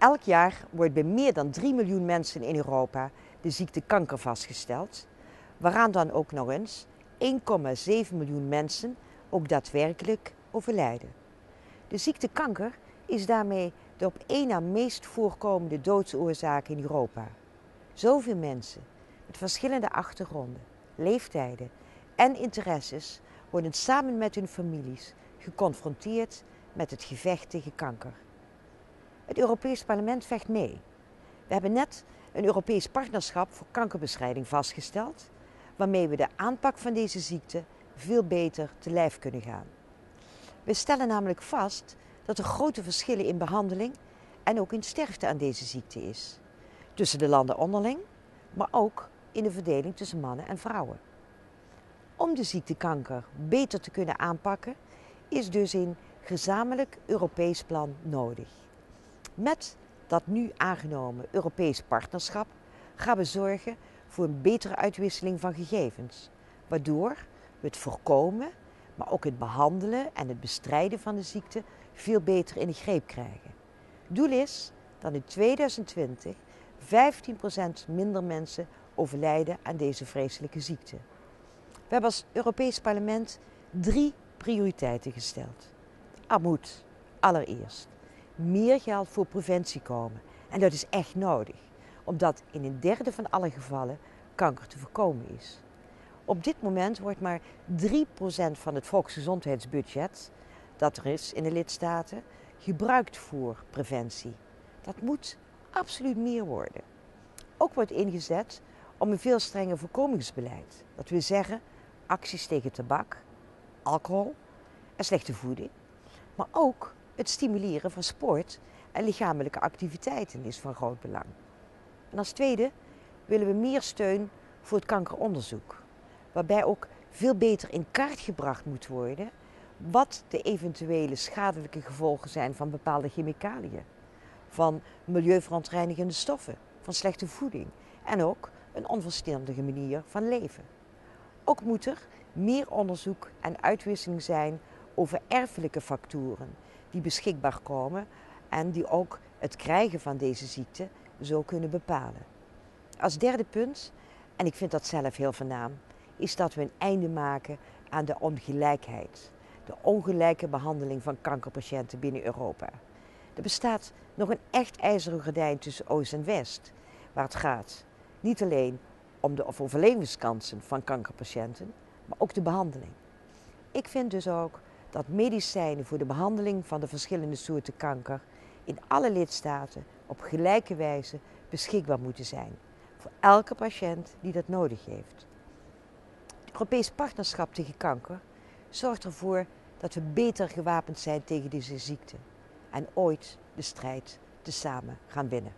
Elk jaar wordt bij meer dan 3 miljoen mensen in Europa de ziekte kanker vastgesteld, waaraan dan ook nog eens 1,7 miljoen mensen ook daadwerkelijk overlijden. De ziekte kanker is daarmee de op één na meest voorkomende doodsoorzaak in Europa. Zoveel mensen met verschillende achtergronden, leeftijden en interesses worden samen met hun families geconfronteerd met het gevecht tegen kanker. Het Europees Parlement vecht mee. We hebben net een Europees partnerschap voor kankerbestrijding vastgesteld, waarmee we de aanpak van deze ziekte veel beter te lijf kunnen gaan. We stellen namelijk vast dat er grote verschillen in behandeling en ook in sterfte aan deze ziekte is. Tussen de landen onderling, maar ook in de verdeling tussen mannen en vrouwen. Om de ziekte kanker beter te kunnen aanpakken, is dus een gezamenlijk Europees plan nodig. Met dat nu aangenomen Europees partnerschap gaan we zorgen voor een betere uitwisseling van gegevens, waardoor we het voorkomen, maar ook het behandelen en het bestrijden van de ziekte veel beter in de greep krijgen. Doel is dat in 2020 15% minder mensen overlijden aan deze vreselijke ziekte. We hebben als Europees Parlement drie prioriteiten gesteld. Moet allereerst meer geld voor preventie komen. En dat is echt nodig, omdat in een derde van alle gevallen kanker te voorkomen is. Op dit moment wordt maar 3% van het volksgezondheidsbudget dat er is in de lidstaten gebruikt voor preventie. Dat moet absoluut meer worden. Ook wordt ingezet om een veel strenger voorkomingsbeleid. Dat wil zeggen acties tegen tabak, alcohol en slechte voeding. Maar ook het stimuleren van sport en lichamelijke activiteiten is van groot belang. En als tweede willen we meer steun voor het kankeronderzoek. Waarbij ook veel beter in kaart gebracht moet worden wat de eventuele schadelijke gevolgen zijn van bepaalde chemicaliën, van milieuverontreinigende stoffen, van slechte voeding en ook een onverstandige manier van leven. Ook moet er meer onderzoek en uitwisseling zijn over erfelijke factoren die beschikbaar komen en die ook het krijgen van deze ziekte zo kunnen bepalen. Als derde punt, en ik vind dat zelf heel voornaam, is dat we een einde maken aan de ongelijkheid. De ongelijke behandeling van kankerpatiënten binnen Europa. Er bestaat nog een echt ijzeren gordijn tussen Oost en West, waar het gaat niet alleen om de overlevingskansen van kankerpatiënten, maar ook de behandeling. Ik vind dus ook dat medicijnen voor de behandeling van de verschillende soorten kanker in alle lidstaten op gelijke wijze beschikbaar moeten zijn voor elke patiënt die dat nodig heeft. Het Europees Partnerschap tegen Kanker zorgt ervoor dat we beter gewapend zijn tegen deze ziekte en ooit de strijd te samen gaan winnen.